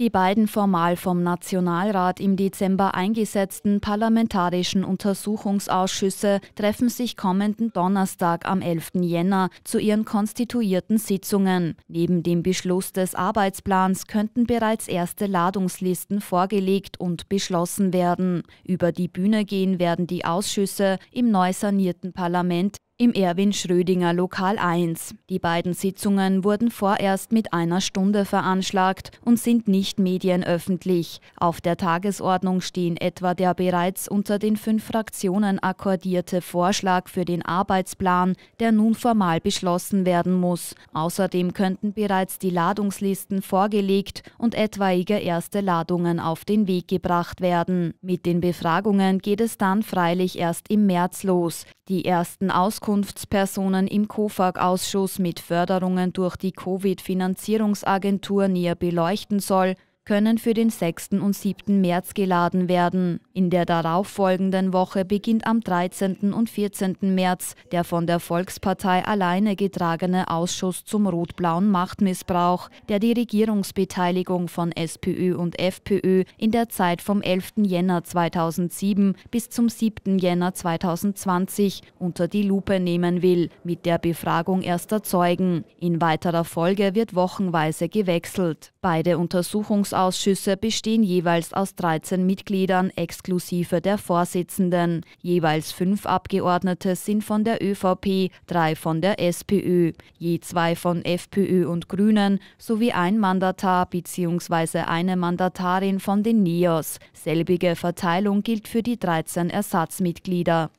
Die beiden formal vom Nationalrat im Dezember eingesetzten parlamentarischen Untersuchungsausschüsse treffen sich kommenden Donnerstag am 11. Jänner zu ihren konstituierten Sitzungen. Neben dem Beschluss des Arbeitsplans könnten bereits erste Ladungslisten vorgelegt und beschlossen werden. Über die Bühne gehen werden die Ausschüsse im neu sanierten Parlament im Erwin Schrödinger Lokal 1. Die beiden Sitzungen wurden vorerst mit einer Stunde veranschlagt und sind nicht medienöffentlich. Auf der Tagesordnung stehen etwa der bereits unter den fünf Fraktionen akkordierte Vorschlag für den Arbeitsplan, der nun formal beschlossen werden muss. Außerdem könnten bereits die Ladungslisten vorgelegt und etwaige erste Ladungen auf den Weg gebracht werden. Mit den Befragungen geht es dann freilich erst im März los. Die ersten Auskunftspersonen im COFAG-Ausschuss mit Förderungen durch die Covid-Finanzierungsagentur näher beleuchten soll, können für den 6. und 7. März geladen werden. In der darauffolgenden Woche beginnt am 13. und 14. März der von der Volkspartei alleine getragene Ausschuss zum rot-blauen Machtmissbrauch, der die Regierungsbeteiligung von SPÖ und FPÖ in der Zeit vom 11. Jänner 2007 bis zum 7. Jänner 2020 unter die Lupe nehmen will, mit der Befragung erster Zeugen. In weiterer Folge wird wochenweise gewechselt. Beide Untersuchungsausschüsse bestehen jeweils aus 13 Mitgliedern exklusive der Vorsitzenden. Jeweils fünf Abgeordnete sind von der ÖVP, drei von der SPÖ, je zwei von FPÖ und Grünen sowie ein Mandatar bzw. eine Mandatarin von den NEOS. Selbige Verteilung gilt für die 13 Ersatzmitglieder.